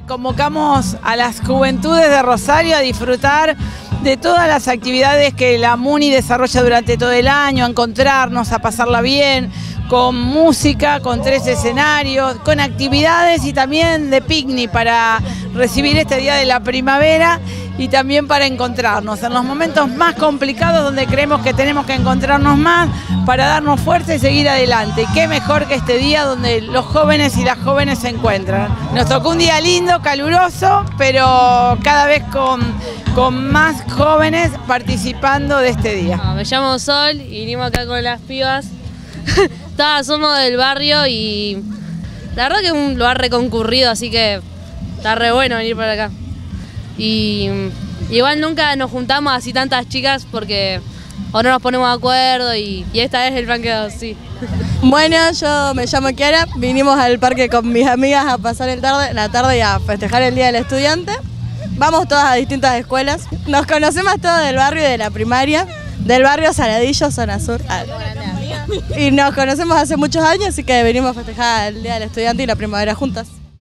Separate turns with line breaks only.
Convocamos a las juventudes de Rosario a disfrutar de todas las actividades que la MUNI desarrolla durante todo el año, a encontrarnos, a pasarla bien, con música, con tres escenarios, con actividades y también de picnic para recibir este día de la primavera y también para encontrarnos en los momentos más complicados donde creemos que tenemos que encontrarnos más para darnos fuerza y seguir adelante. Qué mejor que este día donde los jóvenes y las jóvenes se encuentran. Nos tocó un día lindo, caluroso, pero cada vez con, más jóvenes participando de este día.
Ah, me llamo Sol y vinimos acá con las pibas. Todas somos del barrio y la verdad que es un lugar reconcurrido, así que está re bueno venir para acá. Y igual nunca nos juntamos así tantas chicas porque o no nos ponemos de acuerdo y, esta vez el plan quedó así.
Bueno, yo me llamo Kiara, vinimos al parque con mis amigas a pasar el tarde, la tarde y a festejar el Día del Estudiante. Vamos todas a distintas escuelas. Nos conocemos todos del barrio y de la primaria, del barrio Saladillo, zona sur. Ah. Y nos conocemos hace muchos años, así que venimos a festejar el Día del Estudiante y la primavera juntas.